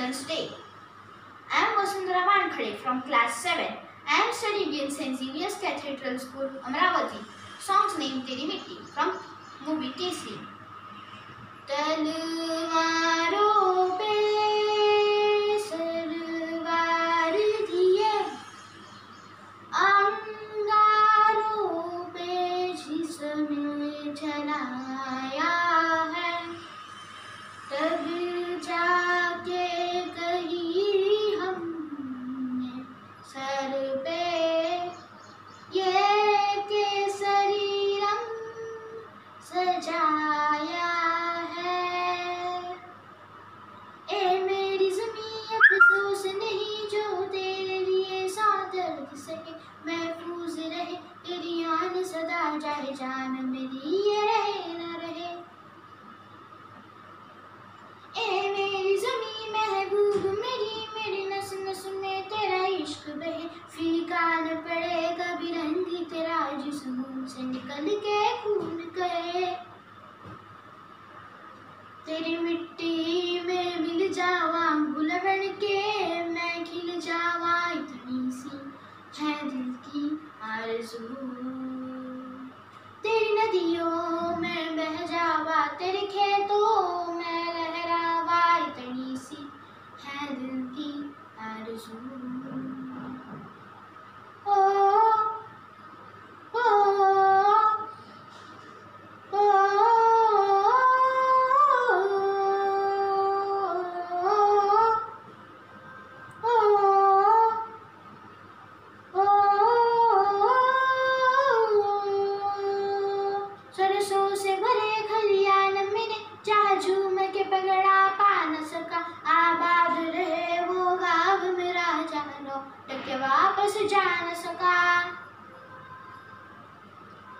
Children's Day. I am Vasundhara Vankhade from class 7. I am studying in St. Xavier's Cathedral School, Amravati. Songs named Teri Mitti from movie Kesari. तलवारों पे जान मेरी ये रहे न रहे। ए मेरी जमी महबूब, मेरी मेरी नस नस में तेरा इश्क बहे। फीका न पड़े कभी रंग तेरा जिस्म से निकल के खून कहे। तेरी मिट्टी में मिल जावा गुल बन के, मैं खिल जावा इतनी सी है दिल की आरज़ू। पगड़ा पा न सका आबाद रहे वो गाँव मेरा जानो टके वापस जा न सका।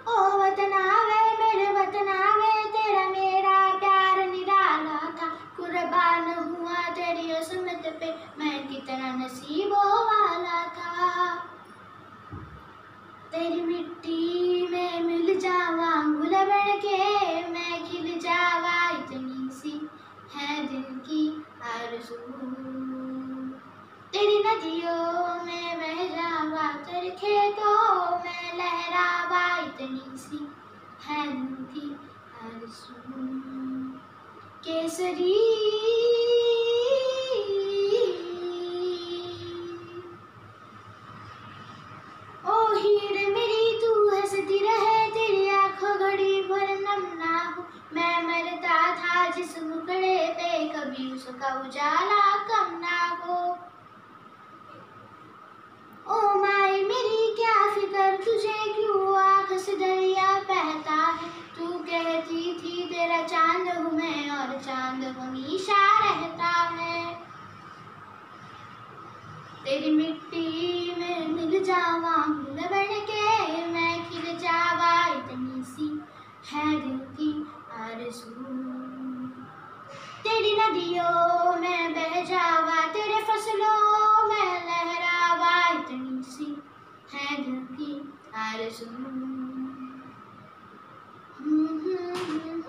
ओ वतन आवे, मेरे वतन आवे, तेरा मेरा प्यार निराला था। कुर्बान हुआ तेरी असमत पे, मैं कितना नसीबों वाला था। तेरी मिट्टी में मिल जावा, गुल बन के में में लहरावा इतनी सी है आरज़ू केसरी। ओ हीर मेरी, तू हंसती रहे, तेरी आँखों घड़ी भर नम ना हो। मैं मरता था जिस मुखड़े पे, कभी उसका उजाला कम ना हमेशा रहता है। तेरी मिट्टी में मिल जावा, मिल बन के मैं खिल जावा। इतनी सी है दिल की आरज़ू। तेरी नदियों में बह जावा, तेरे फ़सलों में लहरावा। इतनी सी है दिल की आरज़ू। Mm-hmm.